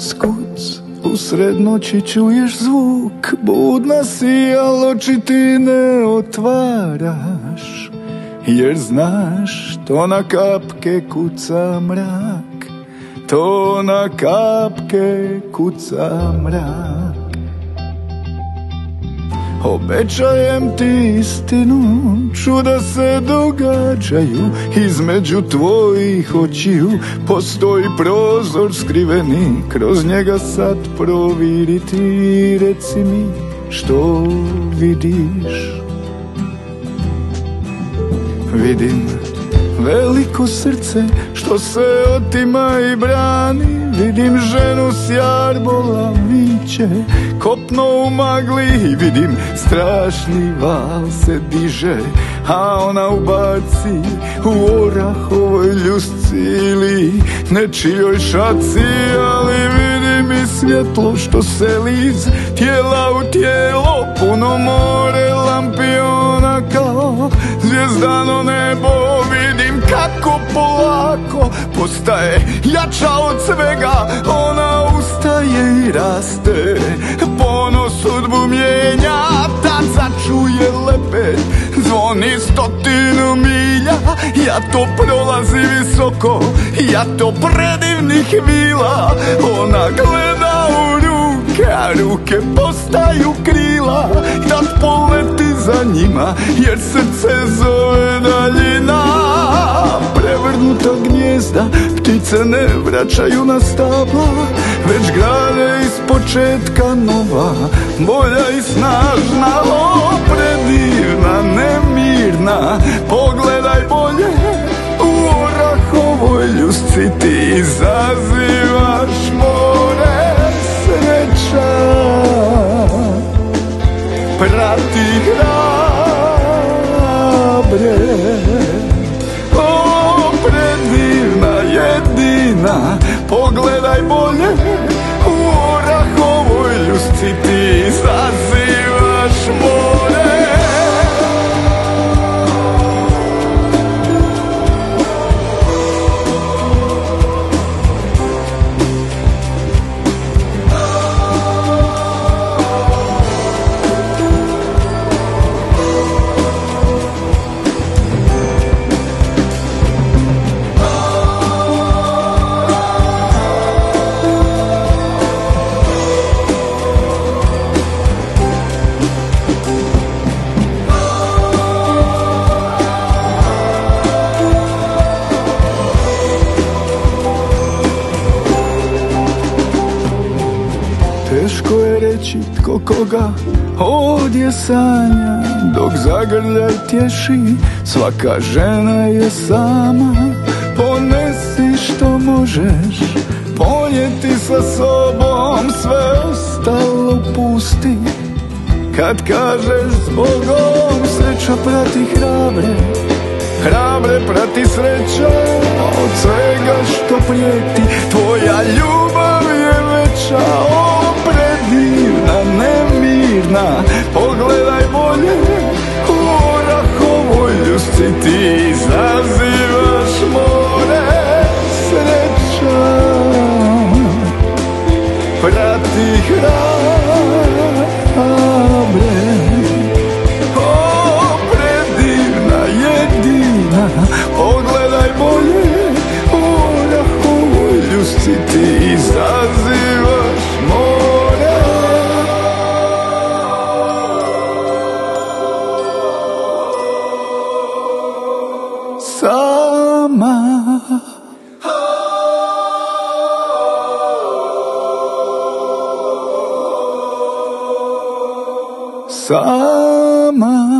Kuc, kuc, usred noći čuješ zvuk Budna si, al oči ti ne otvaraš Jer znaš, to na kapke kuca mrak To na kapke kuca mrak Obećajem ti istinu, čuda se događaju Između tvojih očiju. Postoji prozor skriveni Kroz njega sad proviriti. Reci mi što vidiš? Vidim veliko srce što se otima i brani. Vidim ženu s jarbola viće Kopno u magli. Vidim strašni val se diže A ona u barci u orahovoj ljusci Ili nečijoj šaci. Ali vidim i svjetlo što se liz Tijela u tijelo. Puno more lampiona Kao zvijezdano nebo kako polako Postaje jača od svega. Ona ustaje i raste Ponos sudbu mijenja. Tad začuje lepet Zvoni stotinu milja. Ja to prolazi visoko Ja to predivnih vila. Ona gleda u ruke A ruke postaju krila. Tad poleti za njima Jer srce zove daljina Prevrnuta gnjezda Ptice ne vraćaju na stabla Već grade iz početka nova. Bolja i snažna O, predivna, nemirna. Pogledaj bolje U orahovoj ljusci Ti izazivaš more Sreća. Prati jedina Pogledaj bolje Teško je reći tko koga ovdje sanja. Dok zagrljaj tješi svaka žena je sama. Ponesi što možeš ponijeti sa sobom Sve ostalo pusti. Kad kažeš zbogom Sreća prati hrabre. Hrabre prati sreća Od svega što prijeti ljusci Sama Sama